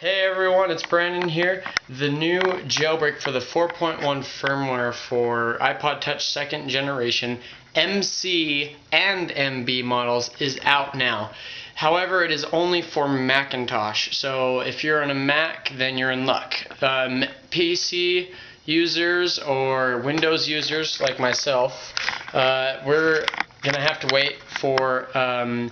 Hey everyone, it's Brandon here. The new jailbreak for the 4.1 firmware for iPod Touch second generation MC and MB models is out now. However, it is only for Macintosh. So if you're on a Mac, then you're in luck. Um, PC users or Windows users like myself, uh, we're gonna have to wait for um,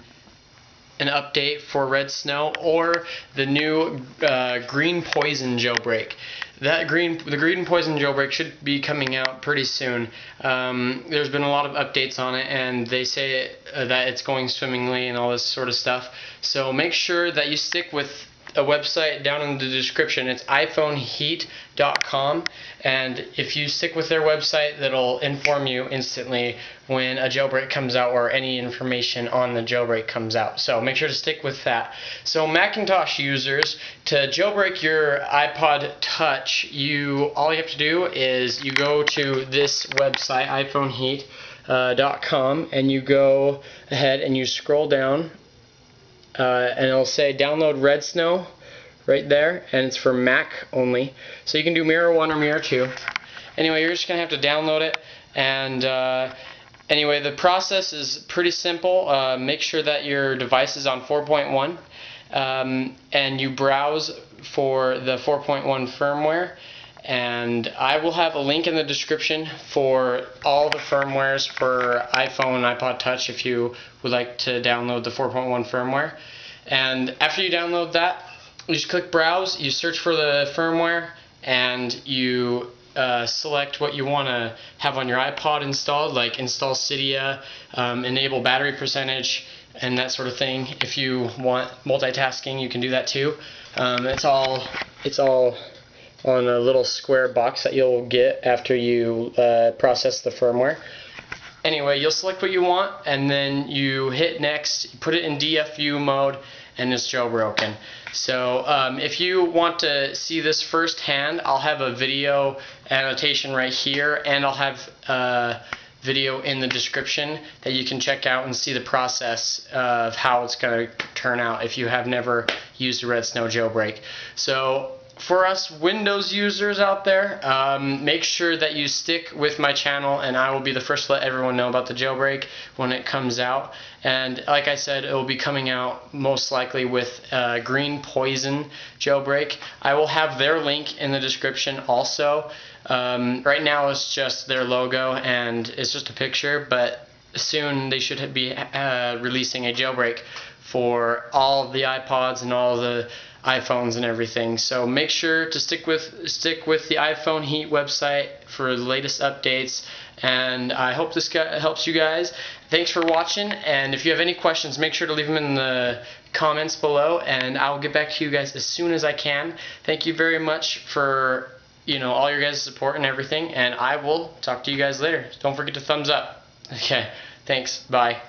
an update for RedSn0w or the new uh, GreenPois0n jailbreak. That green, the GreenPois0n jailbreak should be coming out pretty soon. Um, there's been a lot of updates on it, and they say uh, that it's going swimmingly and all this sort of stuff. So make sure that you stick with a website down in the description. It's iPhoneHeat.com, and if you stick with their website, that'll inform you instantly when a jailbreak comes out or any information on the jailbreak comes out. So make sure to stick with that. So Macintosh users, to jailbreak your iPod Touch, you all you have to do is you go to this website, iPhoneHeat.com, uh, and you go ahead and you scroll down uh, and it'll say download RedSn0w right there and it's for Mac only. So you can do mirror 1 or mirror 2 anyway you're just gonna have to download it. And uh, anyway the process is pretty simple. Uh, make sure that your device is on 4.1 um, and you browse for the 4.1 firmware and I will have a link in the description for all the firmwares for iPhone iPod Touch if you would like to download the 4.1 firmware. And after you download that, you just click Browse, you search for the firmware, and you uh, select what you want to have on your iPod installed, like install Cydia, um, enable battery percentage, and that sort of thing. If you want multitasking, you can do that too. Um, it's all it's all on a little square box that you'll get after you uh, process the firmware. Anyway, you'll select what you want and then you hit next, put it in DFU mode, and it's jailbroken. So um, if you want to see this firsthand, I'll have a video annotation right here and I'll have a uh, video in the description that you can check out and see the process of how it's going to turn out if you have never used a RedSn0w jailbreak. So for us Windows users out there, um, make sure that you stick with my channel and I will be the first to let everyone know about the jailbreak when it comes out. And like I said, it will be coming out most likely with uh, GreenPois0n jailbreak. I will have their link in the description also. Um, right now it's just their logo and it's just a picture, but soon they should be uh, releasing a jailbreak for all the iPods and all the iPhones and everything. So make sure to stick with stick with the iPhone Heat website for the latest updates. And I hope this helps you guys. Thanks for watching. And if you have any questions, make sure to leave them in the comments below, and I will get back to you guys as soon as I can. Thank you very much for you know all your guys' support and everything. And I will talk to you guys later. Don't forget to thumbs up. Okay. Thanks. Bye.